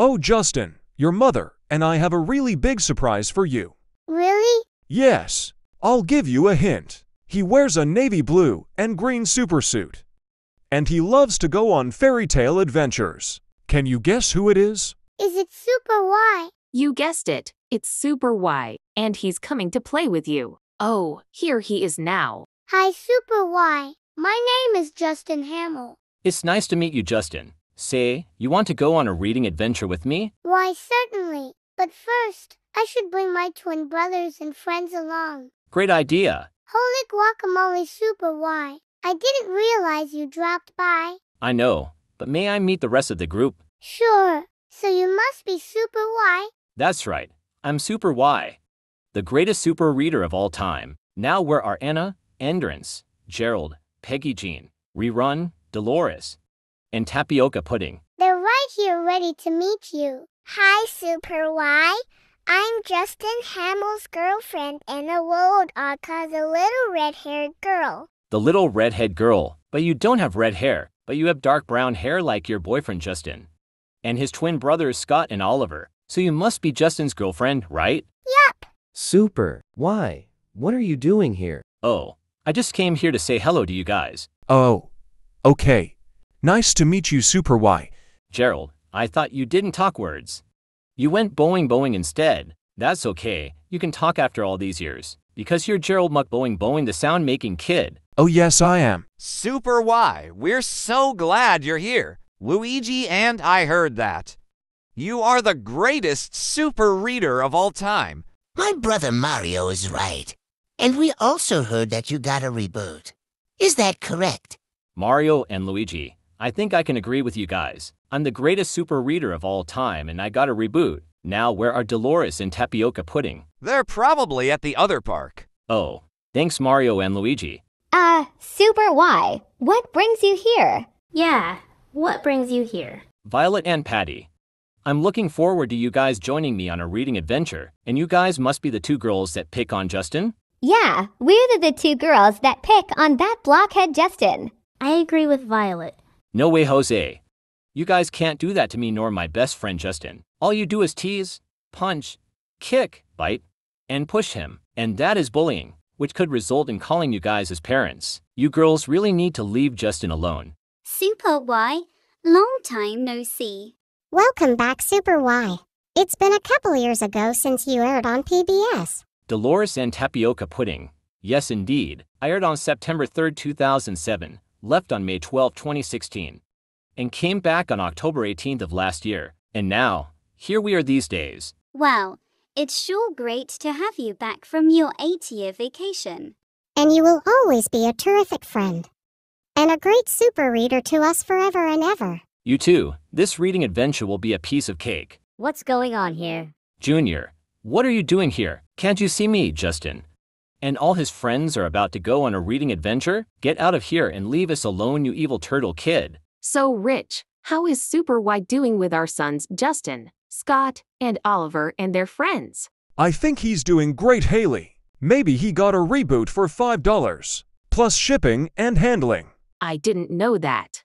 Oh, Justin, your mother and I have a really big surprise for you. Really? Yes, I'll give you a hint. He wears a navy blue and green supersuit. And he loves to go on fairy tale adventures. Can you guess who it is? Is it Super Why? You guessed it. It's Super Why, and he's coming to play with you. Oh, here he is now. Hi, Super Why. My name is Justin Hammel. It's nice to meet you, Justin. Say, you want to go on a reading adventure with me? Why, certainly. But first, I should bring my twin brothers and friends along. Great idea. Holy guacamole, Super Why. I didn't realize you dropped by. I know, but may I meet the rest of the group? Sure. So you must be Super Why. That's right. I'm Super Why, the greatest super reader of all time. Now where are Anna, Endurance, Gerald, Peggy Jean, Rerun, Dolores, and Tapioca Pudding? They're right here ready to meet you. Hi, Super Why. I'm Justin Hammel's girlfriend, and a world Aka, the little red-haired girl. The little redhead girl, but you don't have red hair, but you have dark brown hair like your boyfriend Justin. And his twin brothers Scott and Oliver. So you must be Justin's girlfriend, right? Yup. Super, why? What are you doing here? Oh, I just came here to say hello to you guys. Oh, okay. Nice to meet you, Super Why. Gerald, I thought you didn't talk words. You went Boeing Boeing instead. That's okay. You can talk after all these years. Because you're Gerald McBoing-Boing the sound making kid. Oh, yes, I am. Super Why, we're so glad you're here. Luigi and I heard that. You are the greatest super reader of all time. My brother Mario is right. And we also heard that you got a reboot. Is that correct? Mario and Luigi, I think I can agree with you guys. I'm the greatest super reader of all time and I got a reboot. Now where are Dolores and Tapioca Pudding? They're probably at the other park. Oh, thanks Mario and Luigi. Uh, Super Why, what brings you here? Yeah, what brings you here? Violet and Patty. I'm looking forward to you guys joining me on a reading adventure, and you guys must be the two girls that pick on Justin? Yeah, we're the, the two girls that pick on that blockhead Justin. I agree with Violet. No way, Jose. You guys can't do that to me nor my best friend Justin. All you do is tease, punch, kick, bite, and push him. And that is bullying, which could result in calling you guys as parents. You girls really need to leave Justin alone. Super Why, long time no see. Welcome back, Super Why. It's been a couple years ago since you aired on PBS. Dolores and Tapioca Pudding. Yes, indeed. I aired on September 3, 2007, left on May 12, 2016, and came back on October 18th of last year. And now, here we are these days. Well, it's sure great to have you back from your eight year vacation. And you will always be a terrific friend. And a great super reader to us forever and ever. You too. This reading adventure will be a piece of cake. What's going on here? Junior, what are you doing here? Can't you see me, Justin? And all his friends are about to go on a reading adventure? Get out of here and leave us alone, you evil turtle kid. So, Rich, how is Super Why doing with our sons Justin, Scott, and Oliver and their friends? I think he's doing great, Haley. Maybe he got a reboot for $5, plus shipping and handling. I didn't know that.